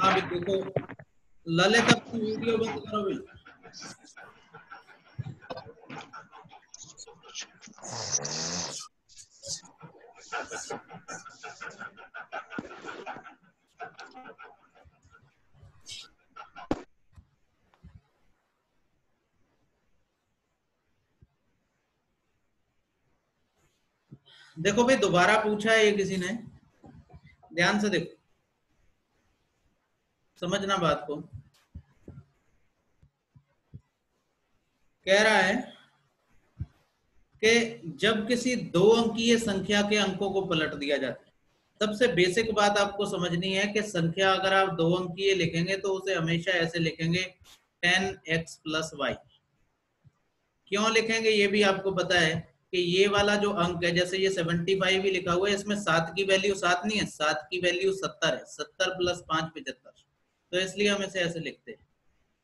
हाँ देखो। ललित अपनी वीडियो बंद करो भी देखो भाई, दोबारा पूछा है ये किसी ने? ध्यान से देखो। समझना बात को। कह रहा है कि जब किसी दो अंकीय संख्या के अंकों को पलट दिया जाता है, सबसे बेसिक बात आपको समझनी है कि संख्या अगर आप दो अंकीय लिखेंगे तो उसे हमेशा ऐसे लिखेंगे टेन एक्स प्लस वाई क्यों लिखेंगे ये भी आपको पता है? कि ये वाला जो अंक है, जैसे ये 75 भी लिखा हुआ है, इसमें सात की वैल्यू सात नहीं है, सात की वैल्यू सत्तर है, सत्तर प्लस पाँच पिछहत्तर तो इसलिए हम इसे ऐसे लिखते हैं।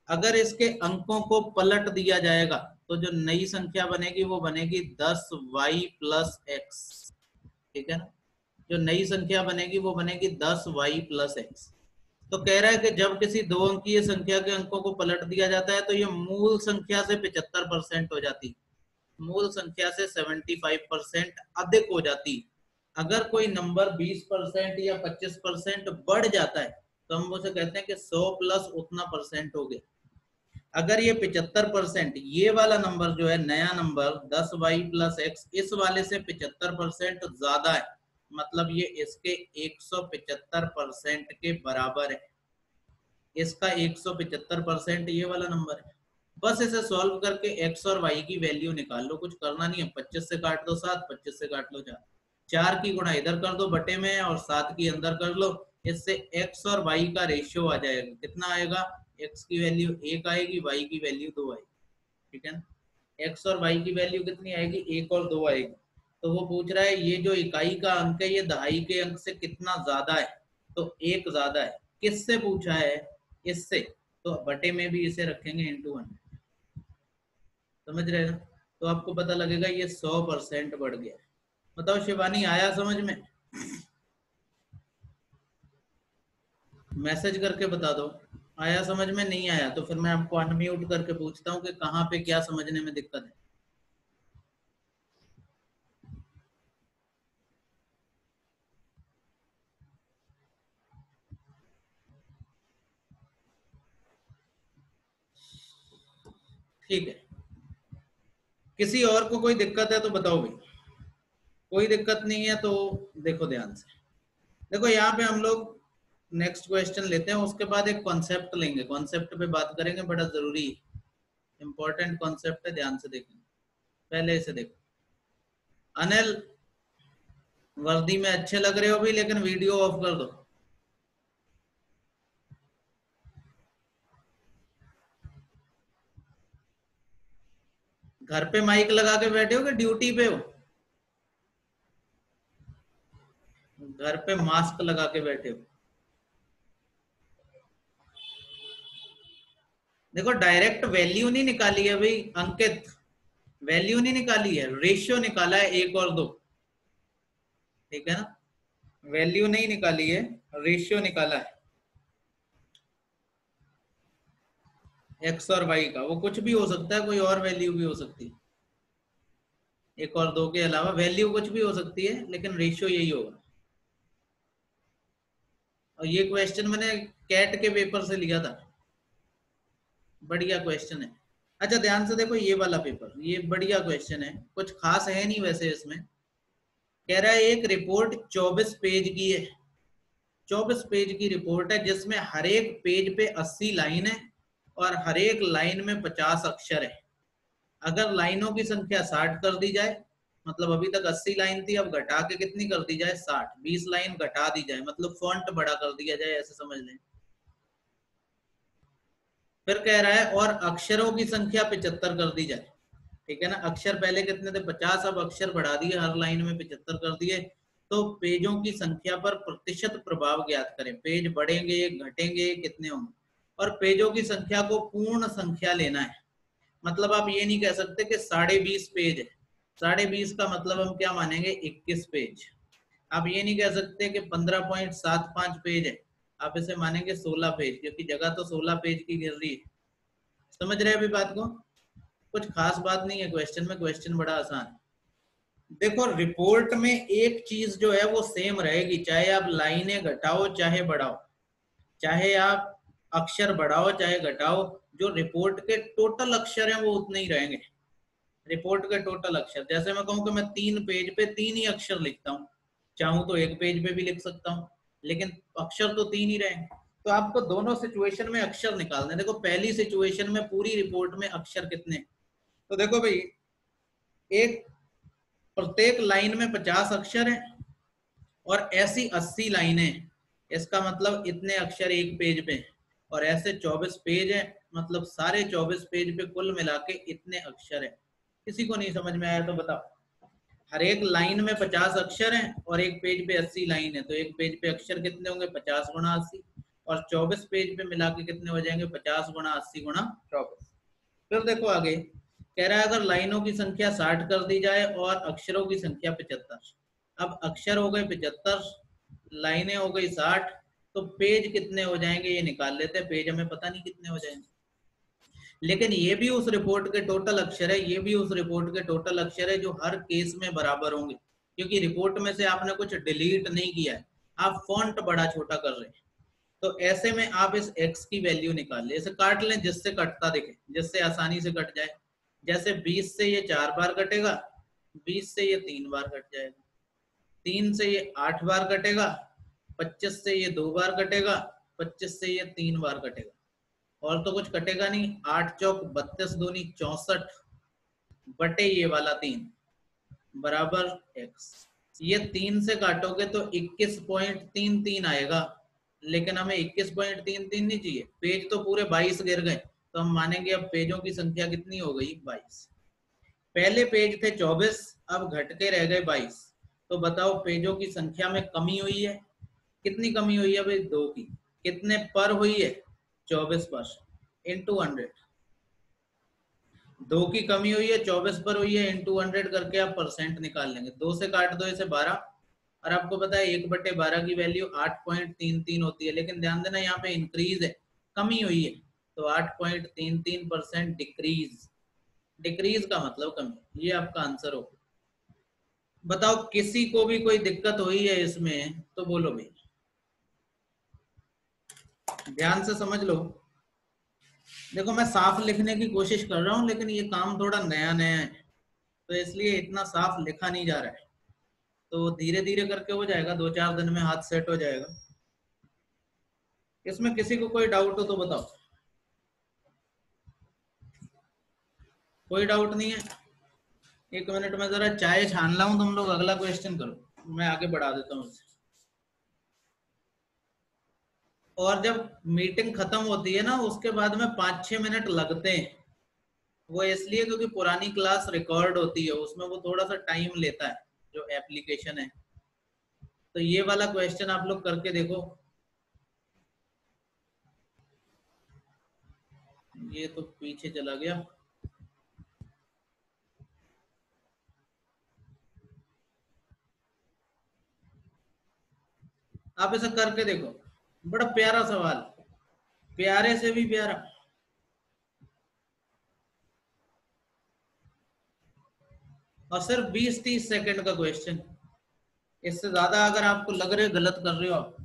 अगर इसके अंकों को पलट दिया जाएगा तो जो नई संख्या बनेगी, वो बनेगी दस वाई प्लस एक्स ठीक है ना? जो नई संख्या बनेगी, वो बनेगी दस वाई प्लस एक्स तो कह रहा है कि जब किसी दो अंकीय संख्या के अंकों को पलट दिया जाता है तो ये मूल संख्या से पिछहत्तर परसेंट हो जाती है। मूल संख्या से 75 परसेंट अधिक हो जाती। अगर कोई नंबर 20 परसेंट या 25 परसेंट बढ़ जाता है तो हम उसे कहते हैं कि 100 प्लस उतना परसेंट हो गया। अगर ये 75 परसेंट, ये वाला नंबर जो है, नया नंबर 10 वाई प्लस एक्स, इस वाले से 75 परसेंट ज़्यादा है। मतलब ये इसके 175 परसेंट के बराबर है। इसका 175 परसेंट ये वाला नंबर है। बस इसे सॉल्व करके एक्स और वाई की वैल्यू निकाल लो। कुछ करना नहीं है। पच्चीस से काट दो सात, पच्चीस से काट लो चार। चार की गुणा इधर कर दो बटे में और सात की अंदर कर लो। इससे एक्स और वाई का रेशियो आ जाएगा। कितना आएगा? एक्स की वैल्यू एक आएगी वाई की वैल्यू दो आएगी। ठीक है ना? एक्स और वाई की वैल्यू कितनी आएगी? एक और दो आएगी। तो वो पूछ रहा है, ये जो इकाई का अंक है, ये दहाई के अंक से कितना ज़्यादा है? तो एक ज़्यादा है। किससे पूछा है? इससे। तो बटे में भी इसे रखेंगे इंटू हंड्रेड समझ रहे ना? तो आपको पता लगेगा ये सौ परसेंट बढ़ गया। बताओ शिवानी, आया समझ में? मैसेज करके बता दो। आया समझ में? नहीं आया। तो फिर मैं आपको अनम्यूट करके पूछता हूँ कि कहाँ पे क्या समझने में दिक्कत है। ठीक है। किसी और को कोई दिक्कत है तो बताओ भाई। कोई दिक्कत नहीं है तो देखो ध्यान से। देखो यहाँ पे हम लोग नेक्स्ट क्वेश्चन लेते हैं, उसके बाद एक कॉन्सेप्ट लेंगे। कॉन्सेप्ट पे बात करेंगे, बड़ा ज़रूरी इंपॉर्टेंट कॉन्सेप्ट है, ध्यान से देखेंगे पहले इसे देखो। अनिल, वर्दी में अच्छे लग रहे हो भी लेकिन वीडियो ऑफ़ कर दो। घर पे माइक लगा के बैठे हो कि ड्यूटी पे हो? घर पे मास्क लगा के बैठे हो। देखो डायरेक्ट वैल्यू नहीं निकाली है भाई, अंकित। वैल्यू नहीं निकाली है रेशियो निकाला है एक और दो। ठीक है ना? वैल्यू नहीं निकाली है रेशियो निकाला है। एक्स और वाई का, वो कुछ भी हो सकता है, कोई और वैल्यू भी हो सकती है। एक और दो के अलावा वैल्यू कुछ भी हो सकती है, लेकिन रेशियो यही होगा। और ये क्वेश्चन मैंने कैट के पेपर से लिया था। बढ़िया क्वेश्चन है। अच्छा ध्यान से देखो ये वाला पेपर ये बढ़िया क्वेश्चन है। कुछ खास है नहीं वैसे इसमें। कह रहा है, एक रिपोर्ट 24 पेज की है। 24 पेज की रिपोर्ट है, जिसमें हर एक पेज पे 80 लाइन है। और हर एक लाइन में 50 अक्षर है। अगर लाइनों की संख्या 60 कर दी जाए मतलब अभी तक 80 लाइन थी, अब घटा के कितनी कर दी जाए? 60 20 लाइन घटा दी जाए मतलब फॉन्ट बड़ा कर दिया जाए, ऐसे समझ लें। फिर कह रहा है, और अक्षरों की संख्या पिचहत्तर कर दी जाए। ठीक है ना? अक्षर पहले कितने थे? पचास, अब अक्षर बढ़ा दिए, हर लाइन में पिचहत्तर कर दिए। तो पेजों की संख्या पर प्रतिशत प्रभाव ज्ञात करें। पेज बढ़ेंगे, घटेंगे, कितने होंगे? और पेजों की संख्या को पूर्ण संख्या लेना है। मतलब आप ये नहीं कह सकते कि साढ़े बीस पेज है। साढ़े बीस का मतलब हम क्या मानेंगे? इक्कीस पेज। आप ये नहीं कह सकते कि पंद्रह पॉइंट सात पाँच पेज है। आप इसे मानेंगे सोलह पेज, क्योंकि जगह तो सोलह पेज की गिर रही है। समझ रहे अभी बात को? कुछ खास बात नहीं है क्वेश्चन में क्वेश्चन बड़ा आसान है। देखो रिपोर्ट में एक चीज़ जो है वो सेम रहेगी, चाहे आप लाइनें घटाओ, चाहे बढ़ाओ। चाहे आप अक्षर बढ़ाओ चाहे घटाओ, जो रिपोर्ट के टोटल अक्षर हैं वो उतने ही रहेंगे। रिपोर्ट के टोटल अक्षर। जैसे मैं कहूँ कि मैं तीन पेज पे तीन ही अक्षर लिखता हूँ। चाहूँ तो एक पेज पे भी लिख सकता हूँ, लेकिन अक्षर तो तीन ही रहेंगे। तो आपको दोनों सिचुएशन में अक्षर निकालने देखो, पहली सिचुएशन में पूरी रिपोर्ट में अक्षर कितने तो देखो भाई, एक प्रत्येक लाइन में पचास अक्षर है और ऐसी अस्सी लाइनें इसका मतलब इतने अक्षर एक पेज पे और ऐसे चौबीस पेज है मतलब सारे चौबीस पेज पे कुल मिला के इतने अक्षर है। किसी को नहीं समझ में आया तो बताओ। हर एक लाइन में पचास अक्षर है और एक पेज पे अस्सी लाइन है तो एक पेज पे अक्षर कितने होंगे? पचास गुणा अस्सी। और चौबीस पेज पे मिला के कितने हो जाएँगे? पचास गुणा अस्सी गुणा चौबीस। फिर देखो आगे। कह रहा है, अगर लाइनों की संख्या साठ कर दी जाए और अक्षरों की संख्या पिछहत्तर अब अक्षर हो गए पिछहत्तर लाइनें हो गई साठ तो पेज कितने हो जाएँगे ये निकाल लेते हैं, पेज हमें पता नहीं कितने हो जाएँगे। लेकिन ये भी उस रिपोर्ट के टोटल अक्षर है, ये भी उस रिपोर्ट के टोटल अक्षर है जो हर केस में बराबर होंगे। क्योंकि रिपोर्ट में से आपने कुछ डिलीट नहीं किया है, आप फॉन्ट बड़ा छोटा कर रहे हैं। तो ऐसे में आप इस x की वैल्यू निकाल ले, इसे काट लें जिससे कटता दिखे, जिससे आसानी से कट जाए। जैसे 20 से ये चार बार कटेगा 20 से ये तीन बार कट जाएगा, तीन से ये आठ बार कटेगा 25 से ये दो बार कटेगा 25 से ये तीन बार कटेगा। और तो कुछ कटेगा नहीं, आठ चौक बत्तीस दूनी चौसठ बटे ये वाला तीन, बराबर x ये तीन से काटोगे तो इक्कीस पॉइंट तीन तीन आएगा, लेकिन हमें इक्कीस पॉइंट तीन तीन नहीं चाहिए। पेज तो पूरे बाईस गिर गए तो हम मानेंगे अब पेजों की संख्या कितनी हो गई? बाईस। पहले पेज थे चौबीस, अब घट के रह गए बाईस। तो बताओ, पेजों की संख्या में कमी हुई है? कितनी कमी हुई है भाई? दो की। कितने पर हुई है? चौबीस पर। इंटू हंड्रेड दो की कमी हुई है, चौबीस पर हुई है इंटू हंड्रेड करके आप परसेंट निकाल लेंगे। दो से काट दो इसे बारह। और आपको पता है, एक बटे बारह की वैल्यू आठ पॉइंट तीन तीन होती है। लेकिन ध्यान देना, यहाँ पे इंक्रीज है। कमी हुई है। तो आठ पॉइंट तीन तीन परसेंट डिक्रीज डिक्रीज का मतलब कमी। ये आपका आंसर हो। बताओ, किसी को भी कोई दिक्कत हुई है इसमें तो बोलो भाई। ध्यान से समझ लो। देखो, मैं साफ़ लिखने की कोशिश कर रहा हूँ, लेकिन ये काम थोड़ा नया नया है। तो इसलिए इतना साफ़ लिखा नहीं जा रहा है। तो धीरे धीरे करके हो जाएगा दो चार दिन में हाथ सेट हो जाएगा। इसमें किसी को कोई डाउट हो तो बताओ। कोई डाउट नहीं है? एक मिनट में जरा चाय छान लाऊं तुम लोग, अगला क्वेश्चन करो। मैं आगे बढ़ा देता हूँ और जब मीटिंग खत्म होती है ना, उसके बाद में पाँच छह मिनट लगते हैं। वो इसलिए क्योंकि पुरानी क्लास रिकॉर्ड होती है, उसमें वो थोड़ा सा टाइम लेता है, जो एप्लीकेशन है। तो ये वाला क्वेश्चन आप लोग करके देखो। ये तो पीछे चला गया। आप ऐसा करके देखो। बड़ा प्यारा सवाल। प्यारे से भी प्यारा। और सिर्फ़ 20-30 सेकंड का क्वेश्चन इससे ज़्यादा अगर आपको लग रहे हो, गलत कर रहे हो आप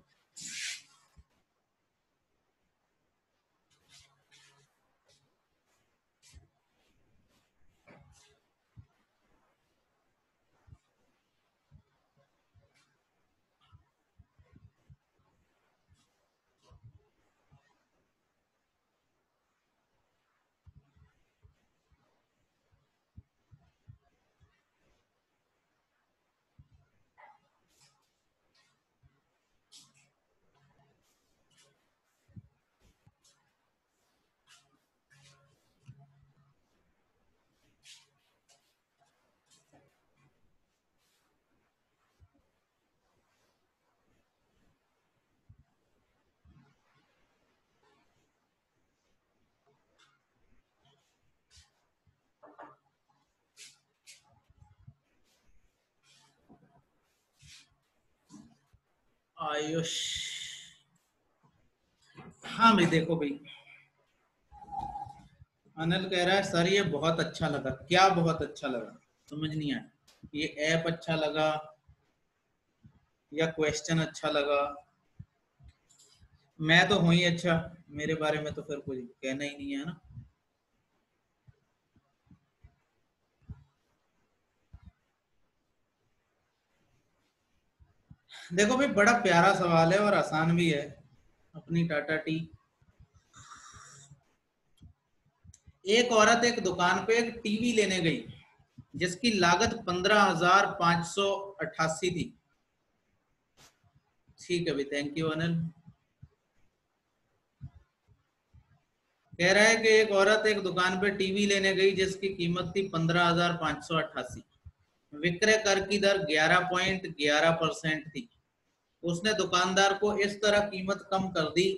आयुष। हाँ भाई, देखो भाई। अनिल कह रहा है, सर, ये बहुत अच्छा लगा। क्या बहुत अच्छा लगा? समझ नहीं आया। ये ऐप अच्छा लगा? या क्वेश्चन अच्छा लगा? मैं तो हूँ ही अच्छा। मेरे बारे में तो फिर कुछ कहना ही नहीं है ना? देखो भाई, बड़ा प्यारा सवाल है और आसान भी है। अपनी टाटा टी। एक औरत एक दुकान पे एक टीवी लेने गई, जिसकी लागत पंद्रह हज़ार पाँच सौ अट्ठासी थी। ठीक है भाई थैंक यू अनिल कह रहा है कि एक औरत एक दुकान पे टीवी लेने गई, जिसकी कीमत थी पंद्रह हज़ार पाँच सौ अट्ठासी। विक्रय कर की दर ग्यारह पॉइंट ग्यारह परसेंट थी। उसने दुकानदार को इस तरह कीमत कम कर दी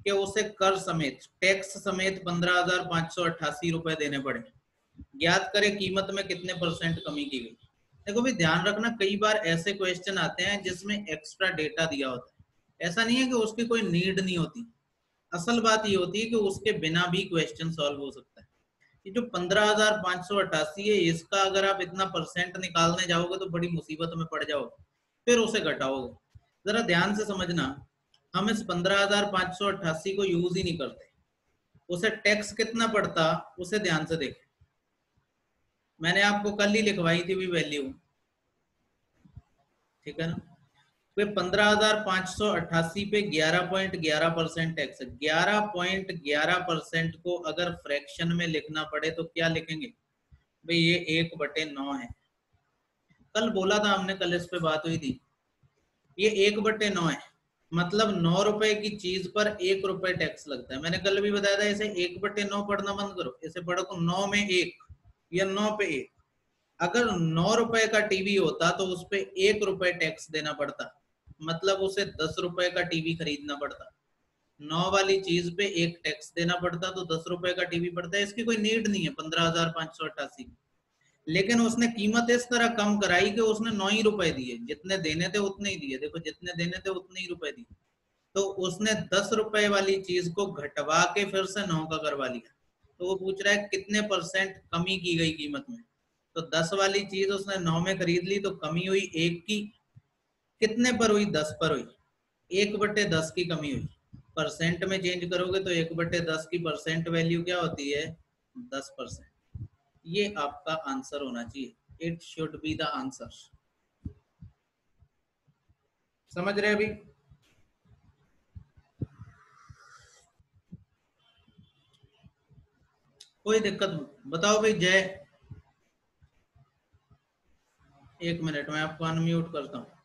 कि उसे कर समेत, टैक्स समेत पंद्रह हज़ार पाँच सौ अट्ठासी रुपए देने पड़े। ज्ञात करें कीमत में कितने परसेंट कमी की गई। देखो भी, ध्यान रखना, कई बार ऐसे क्वेश्चन आते हैं जिसमें एक्स्ट्रा डेटा दिया होता है। ऐसा नहीं है कि उसकी कोई नीड नहीं होती। असल बात ये होती है कि उसके बिना भी क्वेश्चन सॉल्व हो सकता है। ये जो पंद्रह है, इसका अगर आप इतना परसेंट निकालने जाओगे तो बड़ी मुसीबत में पड़ जाओगे, फिर उसे घटाओगे। जरा ध्यान से समझना, हम इस पंद्रह को यूज़ ही नहीं करते। उसे टैक्स कितना पड़ता, उसे ध्यान से देखें। मैंने आपको कल ही लिखवाई थी भी वैल्यू ठीक है ना? तो पंद्रह हज़ार पाँच सौ पे ग्यारह पॉइंट ग्यारह परसेंट टैक्स। ग्यारह पॉइंट ग्यारह परसेंट को अगर फ्रैक्शन में लिखना पड़े तो क्या लिखेंगे? भाई ये एक बटे नौ है। कल बोला था हमने, कल इस पे बात हुई थी। ये एक बटे नौ है। मतलब नौ रुपए की चीज़ पर एक रुपए टैक्स लगता है। मैंने कल भी बताया था, इसे एक बटे नौ पढ़ना बंद करो। इसे पढ़ो नौ में एक या नौ पे एक। अगर नौ रुपए का टीवी होता तो उस पर एक रुपए टैक्स देना पड़ता। मतलब उसे दस रुपए का टीवी खरीदना पड़ता। नौ वाली चीज़ पे एक टैक्स देना पड़ता तो दस रुपए का टीवी पड़ता है। इसकी कोई नीड नहीं है, पंद्रह हज़ार पाँच सौ अट्ठासी। लेकिन उसने कीमत इस तरह कम कराई कि उसने नौ ही रुपए दिए। जितने देने थे उतने ही दिए। देखो, जितने देने थे उतने ही रुपए दिए। तो उसने दस रुपए वाली चीज़ को घटवा के फिर से नौ का करवा लिया। तो वो पूछ रहा है, कितने परसेंट कमी की गई कीमत में? तो दस वाली चीज़ उसने नौ में खरीद ली तो कमी हुई एक की। कितने पर हुई? दस पर हुई। एक बटे दस की कमी हुई। परसेंट में चेंज करोगे तो एक बटे दस की परसेंट वैल्यू क्या होती है? दस परसेंट। ये आपका आंसर होना चाहिए। It should be the answer समझ रहे अभी? कोई दिक्कत बताओ भाई, जय। एक मिनट, में आपको अनम्यूट करता हूँ।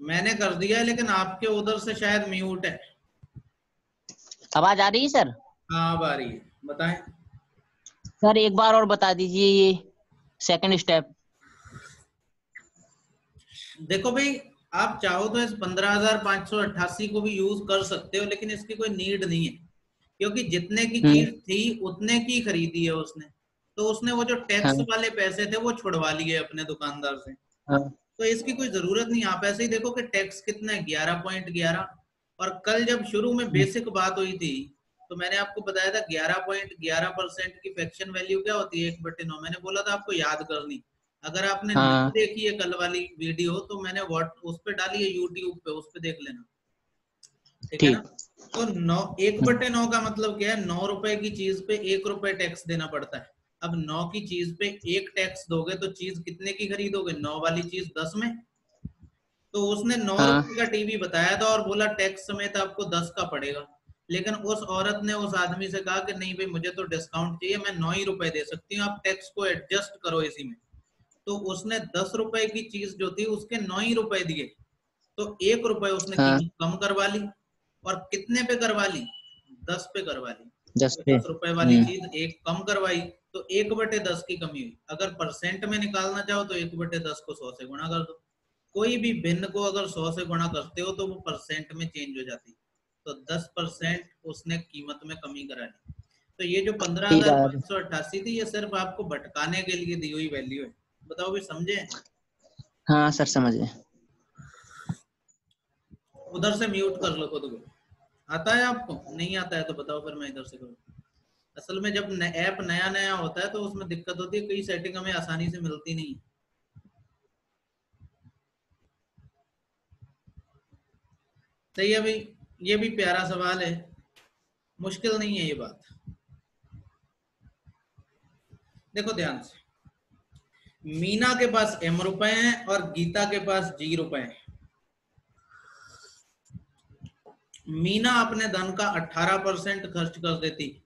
मैंने कर दिया लेकिन आपके उधर से शायद म्यूट है। आवाज़ आ रही है सर? हाँ अब आ रही है। बताएँ। सर एक बार और बता दीजिए ये सेकंड स्टेप देखो भाई आप चाहो तो इस पंद्रह हज़ार पाँच सौ अट्ठासी को भी यूज़ कर सकते हो लेकिन इसकी कोई नीड नहीं है। क्योंकि जितने की हम्म। चीज़ थी उतने की खरीदी है उसने। तो उसने वो जो टैक्स हाँ। वाले पैसे थे वो छुड़वा लिए अपने दुकानदार से। हाँ। तो इसकी कोई ज़रूरत नहीं आप ऐसे ही देखो कि टैक्स कितना है ग्यारह पॉइंट ग्यारह। और कल जब शुरू में बेसिक। बात हुई थी तो मैंने आपको बताया था ग्यारह पॉइंट ग्यारह परसेंट की फैक्शन वैल्यू क्या होती है? एक बटे नौ। मैंने बोला था आपको याद करनी। अगर आपने हाँ। देखी है कल वाली वीडियो तो मैंने व्हाट उस पर डाली है यूट्यूब पे उस पर देख लेना। ठीक है ना? तो नौ एक बटे नौ का मतलब क्या है? नौ रुपए की चीज़ पे एक रुपए टैक्स देना पड़ता है। अब नौ की चीज़ पे एक टैक्स दोगे तो चीज़ कितने की खरीदोगे? नौ वाली चीज़ दस में? तो उसने नौ हाँ। रुपए का टीवी बताया था और बोला टैक्स समेत आपको दस का पड़ेगा। लेकिन उस औरत ने उस आदमी से कहा कि नहीं भाई मुझे तो डिस्काउंट चाहिए मैं नौ ही रुपए दे सकती हूँ आप टैक्स को एडजस्ट करो इसी में। तो उसने दस रुपए की चीज़ जो थी उसके नौ ही रुपए दिए। तो एक रुपए उसने हाँ। कम करवा ली। और कितने पे करवा ली? दस पे करवा ली। दस, दस रुपए वाली हम्म। चीज़ एक कम करवाई तो एक बटे दस की कमी हुई। अगर परसेंट में निकालना चाहो तो एक बटे दस को सौ से गुणा कर दो। कोई भी भिन्न को अगर सौ से गुणा करते हो तो वो परसेंट में चेंज हो जाती। तो दस परसेंट उसने कीमत में कमी करा ली तो ये जो पंद्रह हज़ार पाँच सौ अट्ठासी थी ये सिर्फ़ आपको भटकाने के लिए दी हुई वैल्यू है। बताओ भी समझे? हाँ सर समझे उधर से म्यूट कर लो खुद को। आता है आपको? नहीं आता है तो बताओ फिर मैं इधर से करूँ। असल में जब ऐप नया नया होता है तो उसमें दिक्कत होती है, कई सेटिंग हमें आसानी से मिलती नहीं सही है। भाई ये भी प्यारा सवाल है। मुश्किल नहीं है ये बात। देखो ध्यान से। मीना के पास एम रुपए हैं और गीता के पास जी रुपए हैं। मीना अपने धन का 18 परसेंट खर्च कर देती।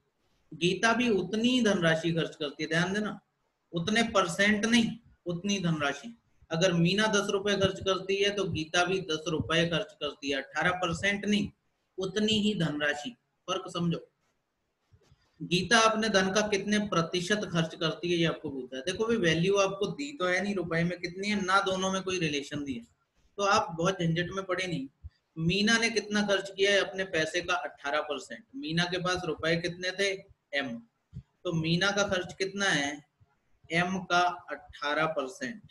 गीता भी उतनी धनराशि खर्च करती है, ध्यान देना। उतने परसेंट नहीं, उतनी धनराशि। अगर मीना दस रुपए खर्च करती है तो गीता भी दस रुपए खर्च करती है। अठारह परसेंट नहीं, उतनी ही धनराशि। फ़र्क समझो। गीता अपने धन का कितने प्रतिशत खर्च करती है, ये आपको पूछा है। देखो भाई वैल्यू आपको दी तो है नहीं, रुपए में कितनी है, ना दोनों में कोई रिलेशन दी है। तो आप बहुत झंझट में पड़े नहीं। मीना ने कितना खर्च किया है अपने पैसे का? 18 परसेंट। मीना के पास रुपए कितने थे? एम तो मीना का खर्च कितना है? एम का 18 परसेंट।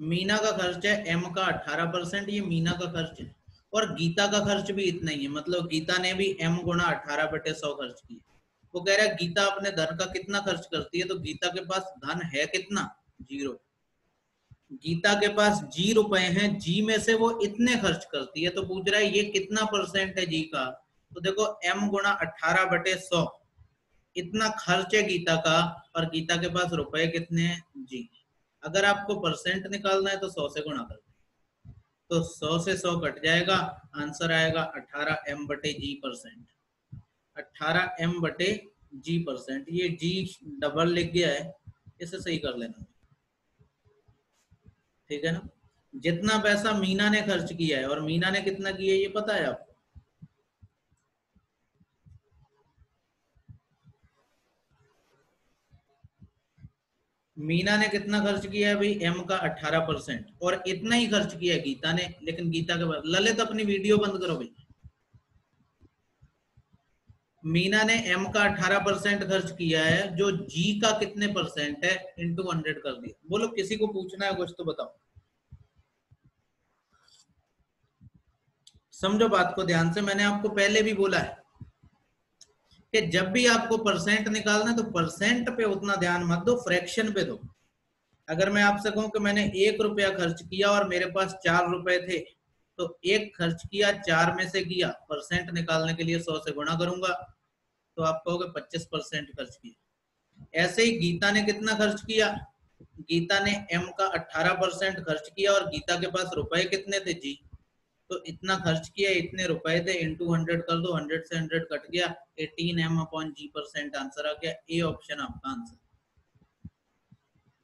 मीना का खर्च है एम का 18 परसेंट, ये मीना का खर्च है। और गीता का खर्च भी इतना ही है। मतलब गीता ने भी एम गुणा अठारह बटे सौ खर्च किया। वो कह रहा है, गीता अपने धन का कितना खर्च करती है? तो गीता के पास धन है कितना? ज़ीरो। गीता के पास जी रुपए हैं, जी में से वो इतने खर्च करती है तो पूछ रहा है, ये कितना परसेंट है जी का? तो देखो एम गुणा अठारह बटे सौ। इतना खर्च है गीता का, और गीता के पास रुपए कितने हैं? जी। अगर आपको परसेंट निकालना है तो सौ से गुणा कर तो सौ से सौ कट जाएगा, आंसर आएगा अठारह एम बटे जी परसेंट। अठारह एम बटे जी परसेंट, ये जी डबल लिख गया है, इसे सही कर लेना। ठीक है ना? जितना पैसा मीना ने खर्च किया है, और मीना ने कितना किया है, ये पता है आपको? मीना ने कितना खर्च किया है भाई? एम का 18 परसेंट। और इतना ही खर्च किया है गीता ने, लेकिन गीता के बाद। ललित, अपनी वीडियो बंद करो भाई। मीना ने एम का 18 परसेंट खर्च किया है, जो जी का कितने परसेंट है इंटू हंड्रेड कर दिया। बोलो, किसी को पूछना है कुछ तो बताओ। समझो बात को ध्यान से, मैंने आपको पहले भी बोला है कि जब भी आपको परसेंट निकालना है तो परसेंट पे उतना ध्यान मत दो फ्रैक्शन पे दो। अगर मैं आपसे कहूँ कि मैंने एक रुपया खर्च किया और मेरे पास चार रुपए थे तो एक खर्च किया, चार में से किया परसेंट निकालने के लिए सौ से गुणा करूँगा तो आप कहोगे पच्चीस परसेंट खर्च किया। ऐसे ही गीता ने कितना खर्च किया? गीता ने एम का अट्ठारह परसेंट खर्च किया और गीता के पास रुपए कितने थे? जी। तो इतना खर्च किया, इतने रुपए थे इंटू हंड्रेड कर दो हंड्रेड से हंड्रेड कट गया eighteen M upon G percent answer आ गया ए ऑप्शन आपका आंसर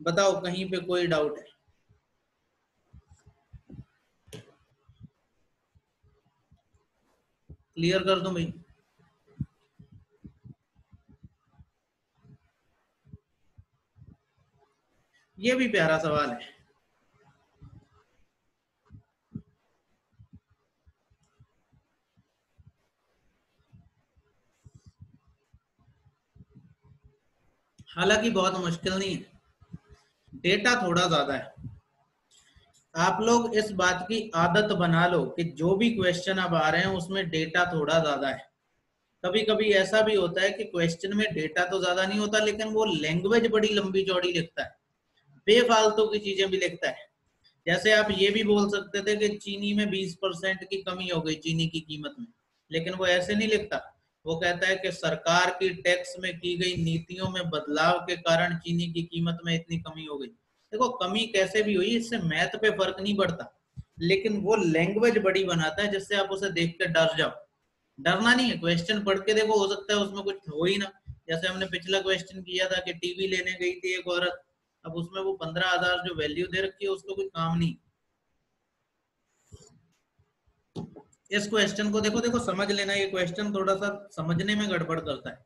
बताओ, कहीं पे कोई डाउट है? क्लियर कर दो भाई? ये भी प्यारा सवाल है। हालाँकि बहुत मुश्किल नहीं है। डेटा थोड़ा ज़्यादा है। आप लोग इस बात की आदत बना लो कि जो भी क्वेश्चन अब आ रहे हैं, उसमें डेटा थोड़ा ज़्यादा है। कभी कभी ऐसा भी होता है कि क्वेश्चन में डेटा तो ज़्यादा नहीं होता, लेकिन वो लैंग्वेज बड़ी लंबी चौड़ी लिखता है। बेफालतू की चीज़ें भी लिखता है। जैसे आप ये भी बोल सकते थे कि चीनी में 20 परसेंट की कमी हो गई चीनी की कीमत में, लेकिन वो ऐसे नहीं लिखता। वो कहता है कि सरकार की टैक्स में की गई नीतियों में बदलाव के कारण चीनी की कीमत में इतनी कमी हो गई। देखो, कमी कैसे भी हुई, इससे मैथ पे फ़र्क नहीं पड़ता। लेकिन वो लैंग्वेज बड़ी बनाता है, जिससे आप उसे देख के डर जाओ। डरना नहीं है क्वेश्चन पढ़ के देखो, हो सकता है उसमें कुछ हो ही ना। जैसे हमने पिछला क्वेश्चन किया था कि टीवी लेने गई थी एक औरत, अब उसमें वो पंद्रह हज़ार जो वैल्यू दे रखी है, उसको कोई काम नहीं। इस क्वेश्चन को देखो देखो, समझ लेना, ये क्वेश्चन थोड़ा सा समझने में गड़बड़ करता है।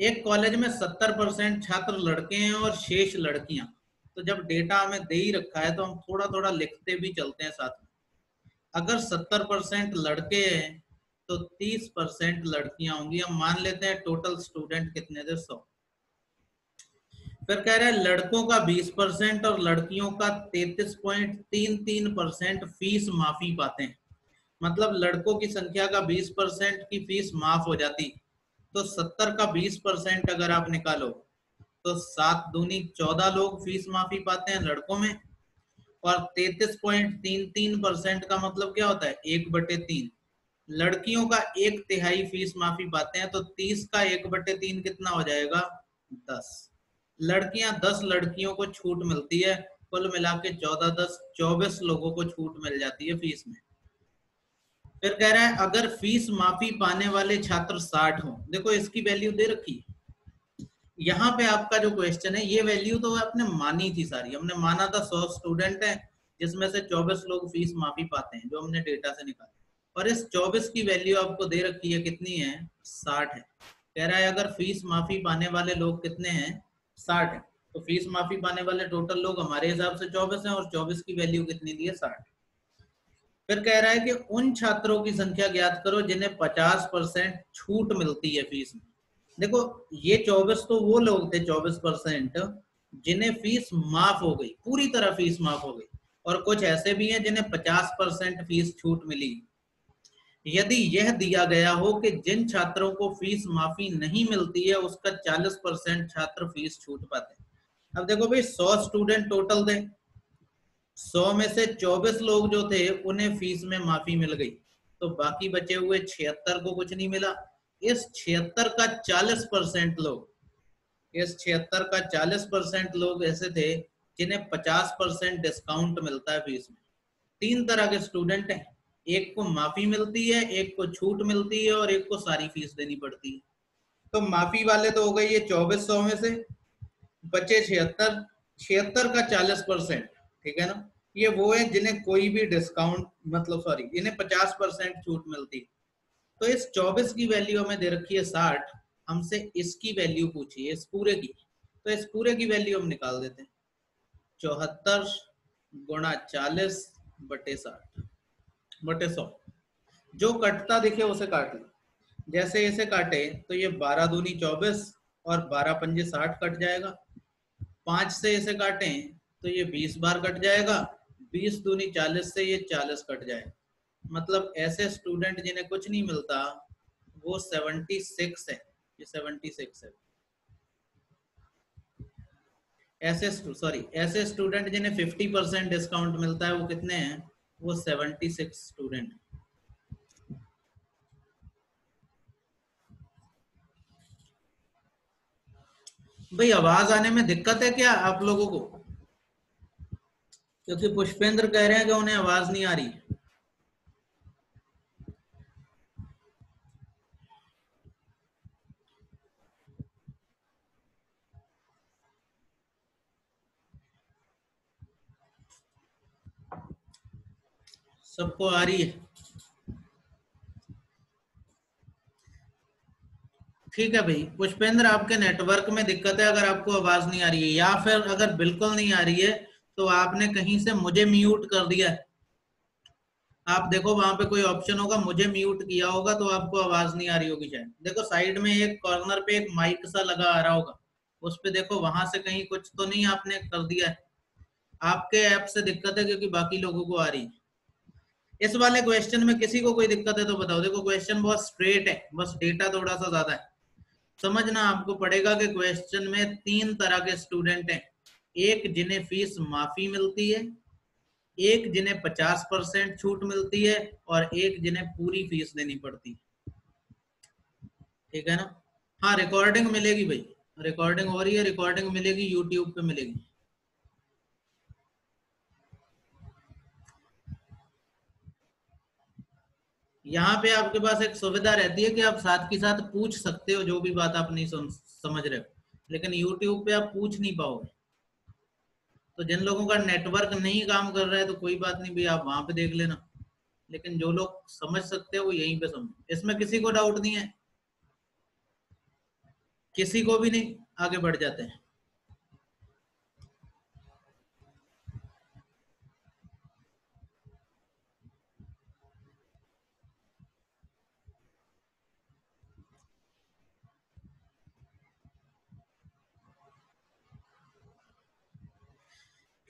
एक कॉलेज में सत्तर परसेंट छात्र लड़के हैं और शेष लड़कियाँ। तो जब डेटा हमें दे ही रखा है तो हम थोड़ा थोड़ा लिखते भी चलते हैं साथ में। अगर सत्तर परसेंट लड़के हैं तो 30 परसेंट लड़कियाँ होंगी। हम मान लेते हैं टोटल स्टूडेंट कितने थे? सौ। फिर कह रहे हैं लड़कों का 20 परसेंट और लड़कियों का 33.33 परसेंट फ़ीस माफ़ी पाते हैं। मतलब लड़कों की संख्या का 20 परसेंट की फ़ीस माफ़ हो जाती। तो 70 का 20 परसेंट अगर आप निकालो तो सात दूनी चौदह लोग फ़ीस माफ़ी पाते हैं लड़कों में, और तैतीस पॉइंट तीन तीन परसेंट का मतलब क्या होता है? एक बटे तीन। लड़कियों का एक तिहाई फ़ीस माफ़ी पाते हैं तो तीस का एक बटे तीन कितना हो जाएगा? दस। लड़कियाँ दस लड़कियों को छूट मिलती है, कुल मिला के चौदह दस, चौबीस लोगों को छूट मिल जाती है फ़ीस में। फिर कह रहा है, अगर फ़ीस माफ़ी पाने वाले छात्र साठ हो। देखो, इसकी वैल्यू दे रखी। यहाँ पे आपका जो क्वेश्चन है, ये वैल्यू तो आपने मानी थी सारी। हमने माना था सौ स्टूडेंट है, जिसमें से चौबीस लोग फ़ीस माफ़ी पाते हैं, जो हमने डेटा से निकाला। और इस चौबीस की वैल्यू आपको दे रखी है कितनी है? साठ है। कह रहा है, अगर फ़ीस माफ़ी पाने वाले लोग कितने हैं? साठ है। तो फ़ीस माफ़ी पाने वाले टोटल लोग हमारे हिसाब से चौबीस हैं, और चौबीस की वैल्यू कितनी दी है? साठ। फिर कह रहा है कि उन छात्रों की संख्या ज्ञात करो जिन्हें पचास परसेंट छूट मिलती है फ़ीस में। देखो, ये चौबीस तो वो लोग थे, चौबीस परसेंट, जिन्हें फ़ीस माफ़ हो गई, पूरी तरह फ़ीस माफ़ हो गई। और कुछ ऐसे भी हैं जिन्हें पचास परसेंट फ़ीस छूट मिली। यदि यह दिया गया हो कि जिन छात्रों को फ़ीस माफ़ी नहीं मिलती है, उसका 40 परसेंट छात्र फ़ीस छूट पाते अब देखो भाई 100 स्टूडेंट टोटल थे। 100 में से 24 लोग जो थे, उन्हें फ़ीस में माफ़ी मिल गई। तो बाकी बचे हुए छिहत्तर को कुछ नहीं मिला। इस छिहत्तर का 40 परसेंट लोग, इस छिहत्तर का 40 परसेंट लोग ऐसे थे, जिन्हें 50 परसेंट डिस्काउंट मिलता है फ़ीस में। तीन तरह के स्टूडेंट हैं। एक को माफ़ी मिलती है, एक को छूट मिलती है और एक को सारी फ़ीस देनी पड़ती है। तो माफ़ी वाले तो हो गए ये चौबीस सौ में से। बचे छिहत्तर छिहत्तर का चालीस परसेंट। ठीक है ना? ये वो है जिन्हें कोई भी डिस्काउंट मतलब सॉरी इन्हें पचास परसेंट छूट मिलती तो इस चौबीस की वैल्यू हमें दे रखी है साठ, हमसे इसकी वैल्यू पूछी है इस पूरे की। तो इस पूरे की वैल्यू हम निकाल देते हैं। चौहत्तर गुणा चालीस बटे साठ, बटे सौ। जो कटता दिखे उसे काट लो। जैसे इसे काटे तो ये बारह दूनी चौबीस और बारह पंजे साठ कट जाएगा। पाँच से इसे काटे तो ये बीस बार कट जाएगा, बीस दूनी चालीस से ये चालीस कट जाएगा। मतलब ऐसे स्टूडेंट जिन्हें कुछ नहीं मिलता, वो सेवेंटी सिक्स है, ये सेवेंटी सिक्स है। ऐसे सॉरी ऐसे स्टूडेंट जिन्हें फिफ्टी परसेंट डिस्काउंट मिलता है, वो कितने हैं? वो सेवेंटी सिक्स स्टूडेंट भाई, आवाज़ आने में दिक्कत है क्या आप लोगों को? क्योंकि पुष्पेंद्र कह रहे हैं कि उन्हें आवाज़ नहीं आ रही। सबको आ रही है। ठीक है भाई, पुष्पेंद्र आपके नेटवर्क में दिक्कत है, अगर आपको आवाज़ नहीं आ रही है, या फिर अगर बिल्कुल नहीं आ रही है तो आपने कहीं से मुझे म्यूट कर दिया आप देखो, वहाँ पे कोई ऑप्शन होगा, मुझे म्यूट किया होगा तो आपको आवाज़ नहीं आ रही होगी शायद। देखो साइड में एक कॉर्नर पे एक माइक सा लगा आ रहा होगा। उस पर देखो, वहाँ से कहीं कुछ तो नहीं आपने कर दिया है। आपके ऐप से दिक्कत है, क्योंकि बाकी लोगों को आ रही है। इस वाले क्वेश्चन में किसी को कोई दिक्कत है तो बताओ। देखो क्वेश्चन बहुत स्ट्रेट है, बस डेटा थोड़ा सा ज़्यादा है। समझना आपको पड़ेगा कि क्वेश्चन में तीन तरह के स्टूडेंट हैं। एक जिन्हें फ़ीस माफ़ी मिलती है, एक जिन्हें पचास परसेंट छूट मिलती है और एक जिन्हें पूरी फ़ीस देनी पड़ती है। ठीक है ना? हाँ रिकॉर्डिंग मिलेगी भाई। रिकॉर्डिंग हो रही है रिकॉर्डिंग मिलेगी यूट्यूब पे मिलेगी। यहाँ पे आपके पास एक सुविधा रहती है कि आप साथ के साथ पूछ सकते हो जो भी बात आप नहीं समझ रहे हो। लेकिन YouTube पे आप पूछ नहीं पाओगे। तो जिन लोगों का नेटवर्क नहीं काम कर रहा है तो कोई बात नहीं भाई आप वहाँ पे देख लेना। लेकिन जो लोग समझ सकते हैं, वो यहीं पे समझ। इसमें किसी को डाउट नहीं है। किसी को भी नहीं, आगे बढ़ जाते हैं।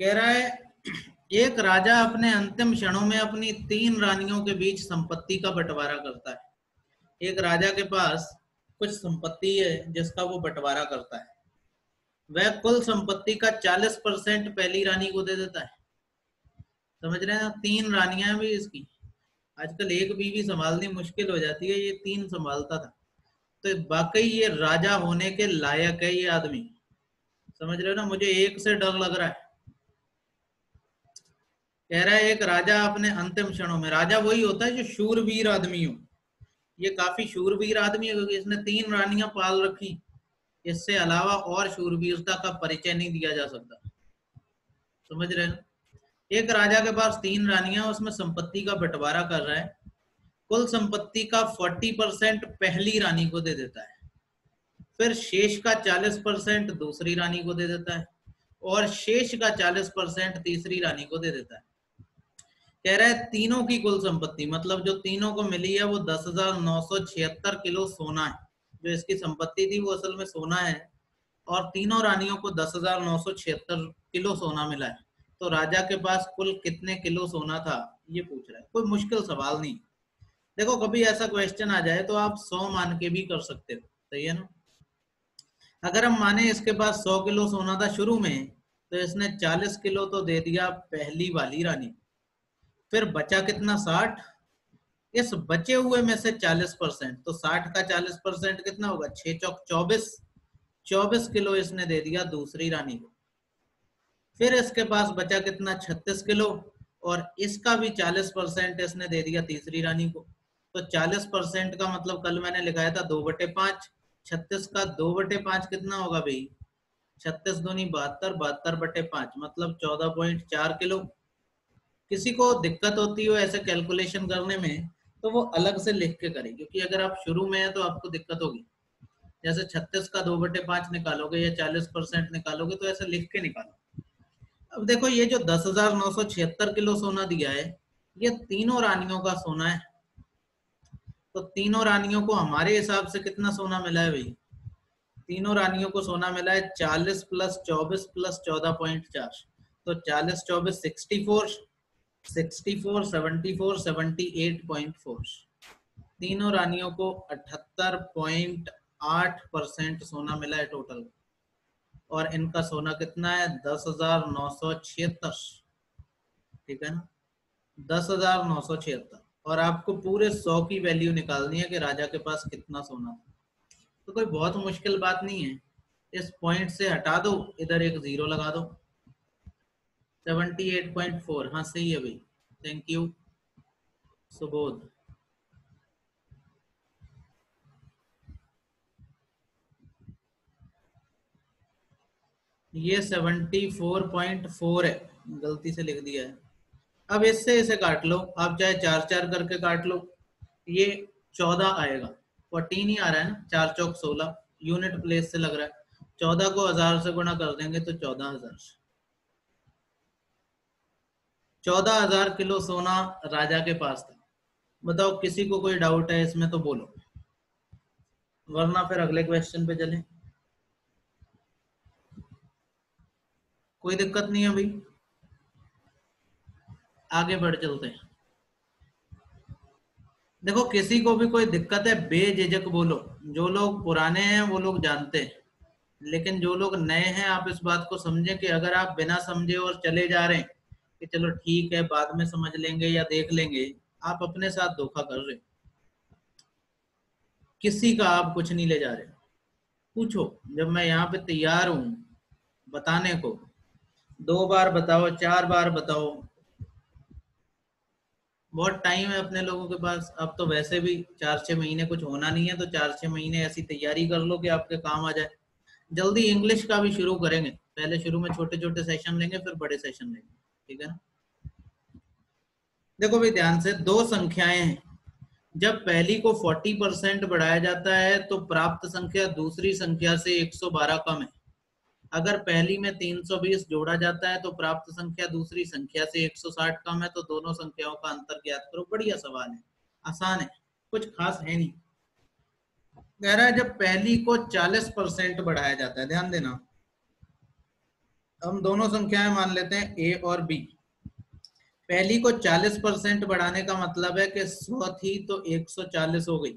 कह रहा है, एक राजा अपने अंतिम क्षणों में अपनी तीन रानियों के बीच संपत्ति का बंटवारा करता है। एक राजा के पास कुछ संपत्ति है, जिसका वो बंटवारा करता है। वह कुल संपत्ति का 40 परसेंट पहली रानी को दे देता है। समझ रहे हैं तीन रानियाँ भी इसकी। आजकल एक बीवी संभालनी मुश्किल हो जाती है, ये तीन संभालता था। तो वाकई ये राजा होने के लायक है ये आदमी। समझ रहे हो ना? मुझे एक से डर लग रहा है। कह रहा है, एक राजा अपने अंतिम क्षणों में राजा वही होता है जो शूरवीर आदमी हो। ये काफ़ी शूरवीर आदमी है, क्योंकि इसने तीन रानियाँ पाल रखी। इससे अलावा और शूरवीरता का परिचय नहीं दिया जा सकता। समझ रहे हैं? एक राजा के पास तीन रानियाँ उसमें संपत्ति का बंटवारा कर रहा है। कुल संपत्ति का 40 परसेंट पहली रानी को दे देता है। फिर शेष का 40 परसेंट दूसरी रानी को दे देता है। और शेष का 40 परसेंट तीसरी रानी को दे देता है। कह रहा है, तीनों की कुल संपत्ति मतलब जो तीनों को मिली है, वो दस हज़ार नौ सौ छिहत्तर किलो सोना है। जो इसकी संपत्ति थी, वो असल में सोना है और तीनों रानियों को दस हज़ार नौ सौ छिहत्तर किलो सोना मिला है। तो राजा के पास कुल कितने किलो सोना था, ये पूछ रहा है। कोई मुश्किल सवाल नहीं। देखो, कभी ऐसा क्वेश्चन आ जाए तो आप सौ मान के भी कर सकते हो। सही है ना? अगर हम माने इसके पास सौ किलो सोना था शुरू में तो इसने चालीस किलो तो दे दिया पहली वाली रानी। फिर बचा कितना साठ? इस बचे हुए में से चालीस परसेंट। तो साठ का चालीस परसेंट कितना होगा? छह चौक चौबीस। चौबीस किलो इसने दे दिया दूसरी रानी को। फिर इसके पास बचा कितना? छत्तीस किलो। और इसका भी चालीस परसेंट इसने दे दिया तीसरी रानी को। तो चालीस परसेंट का मतलब कल मैंने लिखाया था दो बटे पाँच। छत्तीस का दो बटे पाँच कितना होगा भाई? छत्तीस दोनी बहत्तर बहत्तर बटे पाँच। मतलब चौदह पॉइंट चार किलो। किसी को दिक्कत होती हो ऐसे कैलकुलेशन करने में तो वो अलग से लिख के करे, क्योंकि अगर आप शुरू में है तो आपको दिक्कत होगी। जैसे छत्तीस का दो बटे पाँच निकालोगे या चालीस परसेंट निकालोगे तो ऐसे लिख के निकालो। अब देखो, ये जो दस हज़ार नौ सौ छिहत्तर किलो सोना दिया है, ये तीनों रानियों का सोना है। तो तीनों रानियों को हमारे हिसाब से कितना सोना मिला है भाई? तीनों रानियों को सोना मिला है चालीस प्लस चौबीस प्लस चौदह पॉइंट चार। तो चालीस चौबीस सिक्सटी फोर तीनों रानियों को अठहत्तर पॉइंट आठ परसेंट सोना मिला है टोटल और इनका सोना कितना है? दस हज़ार नौ सौ छिहत्तर। ठीक है ना? दस हज़ार नौ सौ छिहत्तर। और आपको पूरे सौ की वैल्यू निकालनी है कि राजा के पास कितना सोना था। तो कोई बहुत मुश्किल बात नहीं है। इस पॉइंट से हटा दो, इधर एक ज़ीरो लगा दो। सेवेंटी एट पॉइंट फोर हाँ सही है भाई। Thank you Subodh. ये सेवेंटी फोर पॉइंट फोर है। गलती से लिख दिया है। अब इससे इसे काट लो। आप चाहे चार चार करके काट लो। ये चौदह आएगा। फोर्टीन ही आ रहा है ना? चार चौक सोलह। यूनिट प्लेस से लग रहा है। चौदह को हज़ार से गुणा कर देंगे तो चौदह हज़ार। चौदह हज़ार किलो सोना राजा के पास था। बताओ, किसी को कोई डाउट है इसमें तो बोलो। वरना फिर अगले क्वेश्चन पे चले। कोई दिक्कत नहीं है भाई। आगे बढ़ चलते हैं। देखो, किसी को भी कोई दिक्कत है, बेझिझक बोलो। जो लोग पुराने हैं, वो लोग जानते हैं। लेकिन जो लोग नए हैं, आप इस बात को समझें कि अगर आप बिना समझे और चले जा रहे हैं कि चलो ठीक है, बाद में समझ लेंगे या देख लेंगे। आप अपने साथ धोखा कर रहे किसी का आप कुछ नहीं ले जा रहे। पूछो, जब मैं यहाँ पे तैयार हूँ बताने को, दो बार बताओ, चार बार बताओ। बहुत टाइम है अपने लोगों के पास। अब तो वैसे भी चार छह महीने कुछ होना नहीं है तो चार छह महीने ऐसी तैयारी कर लो कि आपके काम आ जाए। जल्दी इंग्लिश का भी शुरू करेंगे। पहले शुरू में छोटे छोटे सेशन लेंगे, फिर बड़े सेशन लेंगे। ठीक है? देखो भाई, ध्यान से, दो संख्याएँ हैं। जब पहली को 40 परसेंट बढ़ाया जाता है तो प्राप्त संख्या दूसरी संख्या से 112 कम है। अगर पहली में 320 जोड़ा जाता है तो प्राप्त संख्या दूसरी संख्या से 160 कम है तो दोनों संख्याओं का अंतर ज्ञात करो। बढ़िया सवाल है, आसान है, कुछ खास है नहीं। कह रहा है जब पहली को 40 परसेंट बढ़ाया जाता है, ध्यान देना। हम दोनों संख्याएँ मान लेते हैं ए और बी पहली को 40 परसेंट बढ़ाने का मतलब है कि 100 थी तो 140 हो गई।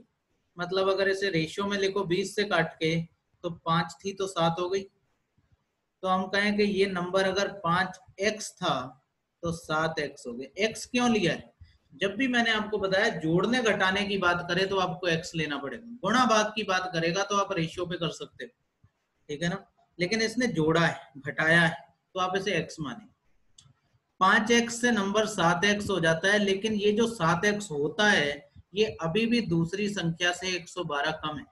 मतलब अगर इसे रेशियो में लिखो 20 से काट के तो पाँच थी तो सात हो गई। तो हम कहें कि ये नंबर अगर पाँच एक्स था तो सात एक्स हो गए। एक्स क्यों लिया है? जब भी मैंने आपको बताया जोड़ने घटाने की बात करें तो आपको एक्स लेना पड़ेगा। गुणा भाग की बात करेगा तो आप रेशियो पे कर सकते हो। ठीक है ना? लेकिन इसने जोड़ा है, घटाया है तो आप इसे एक्स माने। पाँच एक्स से नंबर सात एक्स हो जाता है, लेकिन ये जो सात एक्स होता है, ये अभी भी दूसरी संख्या से 112 कम है।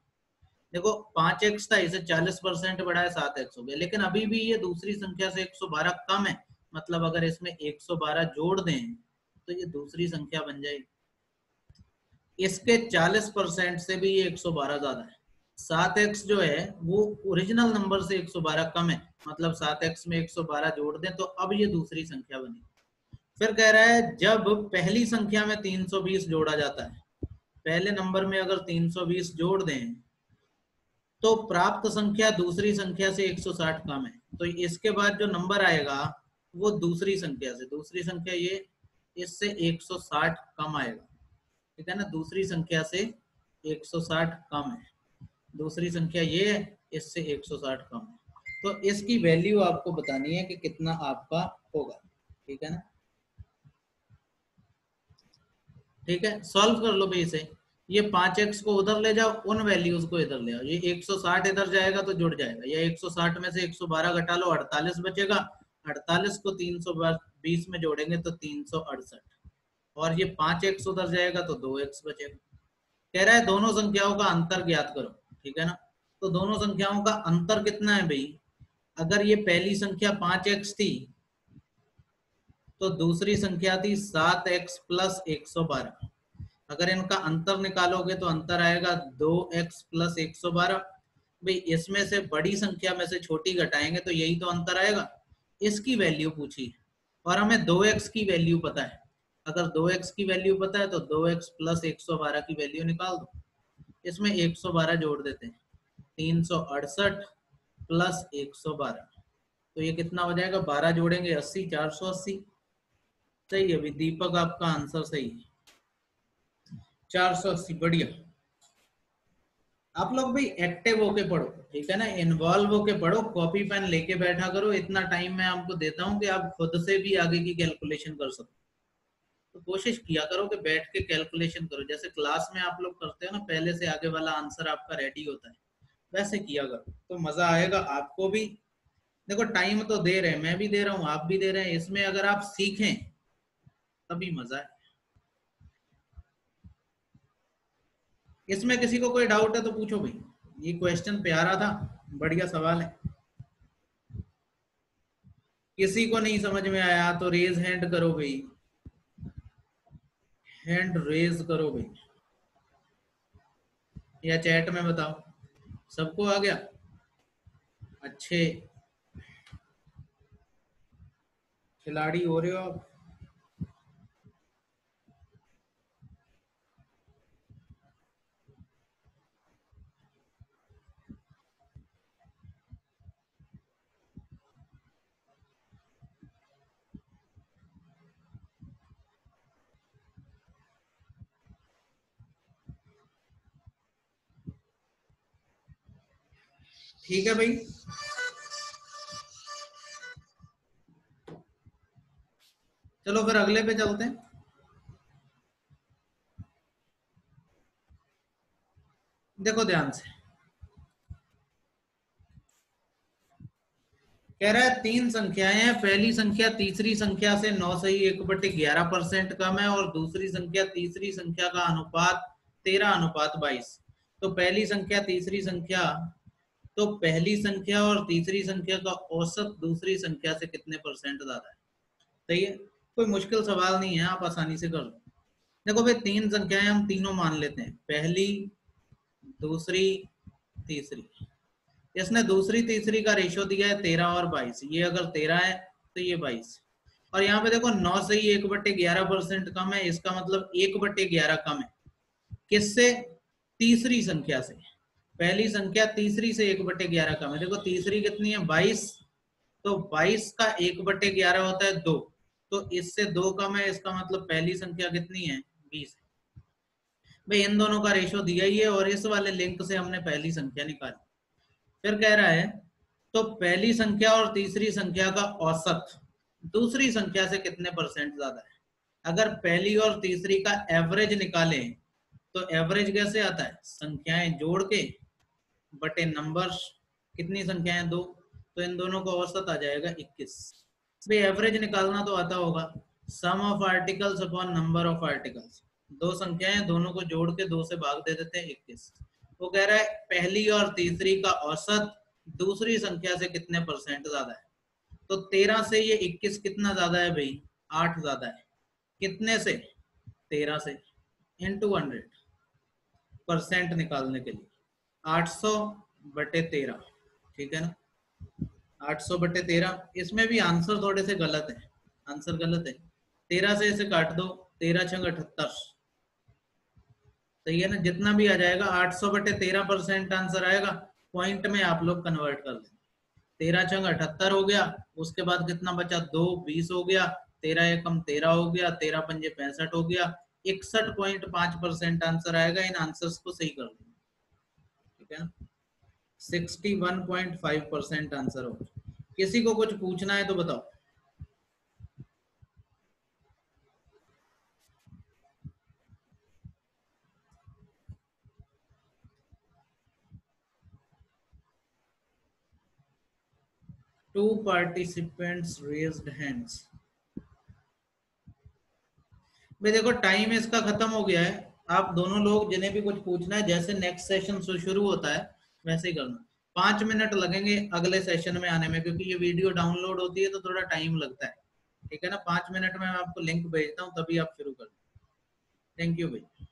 देखो, पाँच एक्स था, इसे 40 परसेंट बढ़ाया, सात एक्स हो गया, लेकिन अभी भी ये दूसरी संख्या से 112 कम है। मतलब अगर इसमें 112 जोड़ दें तो ये दूसरी संख्या बन जाएगी। इसके 40 परसेंट से भी ये 112 ज़्यादा है। सात एक्स जो है, वो ओरिजिनल नंबर से 112 कम है। मतलब सात एक्स में 112 जोड़ दें तो अब ये दूसरी संख्या बनी। फिर कह रहा है, जब पहली संख्या में 320 जोड़ा जाता है, पहले नंबर में अगर 320 जोड़ दें तो प्राप्त संख्या दूसरी संख्या से 160 कम है। तो इसके बाद जो नंबर आएगा, वो दूसरी संख्या से, दूसरी संख्या ये, इससे 160 कम आएगा। ठीक है ना? दूसरी संख्या से 160 कम है। दूसरी संख्या ये है, इससे 160 कम है। तो इसकी वैल्यू आपको बतानी है कि कितना आपका होगा, ठीक है ना? ठीक है सॉल्व कर लो भाई इसे। ये पाँच एक्स को उधर ले जाओ, उन वैल्यूज़ को इधर ले आओ। ये 160 इधर जाएगा तो जुड़ जाएगा। या 160 में से 112 घटा लो 48 बचेगा। 48 को 320 में जोड़ेंगे तो तीन सौ अड़सठ। और ये पाँच एक्स उधर जाएगा तो दो एक्स बचेगा। कह रहा है दोनों संख्याओं का अंतर ज्ञात करो। ठीक है ना? तो दोनों संख्याओं का अंतर कितना है भाई? अगर ये पहली संख्या पाँच एक्स थी तो दूसरी संख्या थी सात एक्स प्लस एक सौ बारह। अगर इनका अंतर निकालोगे तो अंतर आएगा दो एक्स प्लस एक सौ बारह। भाई, इसमें से बड़ी संख्या में से छोटी घटाएँगे तो यही तो अंतर आएगा। इसकी वैल्यू पूछी और हमें दो एक्स की वैल्यू पता है। अगर दो एक्स की वैल्यू पता है तो दो एक्स प्लस एक सौ बारह की वैल्यू निकाल दो। इसमें एक सौ बारह जोड़ देते हैं। तीन सौ अड़सठ प्लस एक सौ बारह। तो ये कितना हो जाएगा? बारह जोड़ेंगे अस्सी, चार सौ अस्सी। सही है दीपक आपका आंसर सही है। चार सौ अस्सी, बढ़िया। आप लोग भाई एक्टिव होके पढ़ो, ठीक है ना? इन्वॉल्व होके पढ़ो कॉपी पेन लेके बैठा करो। इतना टाइम मैं आपको देता हूँ कि आप खुद से भी आगे की कैलकुलेशन कर सको तो कोशिश किया करो कि बैठ के कैलकुलेशन करो। जैसे क्लास में आप लोग करते हो ना, पहले से आगे वाला आंसर आपका रेडी होता है। वैसे किया करो तो मज़ा आएगा आपको भी। देखो टाइम तो दे रहे हैं, मैं भी दे रहा हूँ, आप भी दे रहे हैं, इसमें अगर आप सीखें, तभी मज़ा है इसमें किसी को कोई डाउट है तो पूछो भाई। ये क्वेश्चन प्यारा था, बढ़िया सवाल है। किसी को नहीं समझ में आया तो रेज हैंड करो भाई। हैंड रेज करो भाई। या चैट में बताओ। सबको आ गया? अच्छे। खिलाड़ी हो रहे हो आप? ठीक है भाई। चलो फिर अगले पे चलते हैं। देखो ध्यान से। कह रहा है तीन संख्याएँ हैं, पहली संख्या तीसरी संख्या से नौ से ही एक बटे ग्यारह परसेंट कम है और दूसरी संख्या तीसरी संख्या का अनुपात तेरह, अनुपात बाईस। तो पहली संख्या, तीसरी संख्या तो पहली संख्या और तीसरी संख्या का औसत दूसरी संख्या से कितने परसेंट ज़्यादा है? सही है? कोई मुश्किल सवाल नहीं है, आप आसानी से कर लो। देखो भाई, तीन संख्याएँ हम तीनों मान लेते हैं। पहली, दूसरी, तीसरी। इसने दूसरी, तीसरी का रेशियो दिया है तेरह और बाईस। ये अगर तेरह है तो ये बाईस। और यहाँ पे देखो, नौ से ही एक बट्टे ग्यारह परसेंट कम है, इसका मतलब एक बट्टे ग्यारह कम है। किससे? तीसरी संख्या से। पहली संख्या तीसरी से एक बटे ग्यारह कम है देखो, तीसरी कितनी है? बाईस। तो 22 का एक बटे ग्यारह होता है दो। तो इससे दो कम है इसका मतलब पहली संख्या कितनी है? बीस भाई, इन दोनों का रेशो दिया ही है और इस वाले लिंक से हमने पहली संख्या निकाली। फिर कह रहा है तो पहली संख्या और तीसरी संख्या का औसत। दूसरी संख्या से कितने परसेंट ज़्यादा है? अगर पहली और तीसरी का एवरेज निकालें तो एवरेज कैसे आता है? संख्याएँ जोड़ के बटे नंबर कितनी संख्याएँ दो। तो इन दोनों का औसत आ जाएगा 21 भाई एवरेज निकालना तो आता होगा। Sum of articles upon number of articles दो संख्याएँ दोनों को जोड़ के दो से भाग दे देते हैं, इक्कीस। वो कह रहा है, पहली और तीसरी का औसत दूसरी संख्या से कितने परसेंट ज़्यादा है? तो तेरह से ये इक्कीस कितना ज़्यादा है भाई? आठ ज़्यादा है। कितने से? तेरह से। इंटू हंड्रेड परसेंट निकालने के लिए। आठ सौ बटे तेरह, ठीक है ना? आठ सौ बटे तेरह, इसमें भी आंसर थोड़े से गलत है, आंसर गलत है। तेरह से इसे काट दो, तेरह छंग अठहत्तर। सही है ना? जितना भी आ जाएगा 800 बटे तेरह परसेंट आंसर आएगा, पॉइंट में आप लोग कन्वर्ट कर लें। तेरह छंग अठहत्तर हो गया, उसके बाद कितना बचा? दो, बीस हो गया, तेरह एकम तेरह हो गया, तेरह पंजे पैंसठ हो गया, इकसठ पॉइंट पाँच परसेंट आंसर आएगा, इन आंसर्स को सही कर देना पॉइंट फाइव परसेंट आंसर हो किसी को कुछ पूछना है तो बताओ। Two participants raised hands भाई देखो टाइम इसका खत्म हो गया है। आप दोनों लोग जिन्हें भी कुछ पूछना है, जैसे नेक्स्ट सेशन शुरू होता है, वैसे ही करना। पाँच मिनट लगेंगे अगले सेशन में आने में, क्योंकि ये वीडियो डाउनलोड होती है तो थोड़ा टाइम लगता है। ठीक है ना? पाँच मिनट में मैं आपको लिंक भेजता हूँ, तभी आप शुरू कर थैंक यू भाई।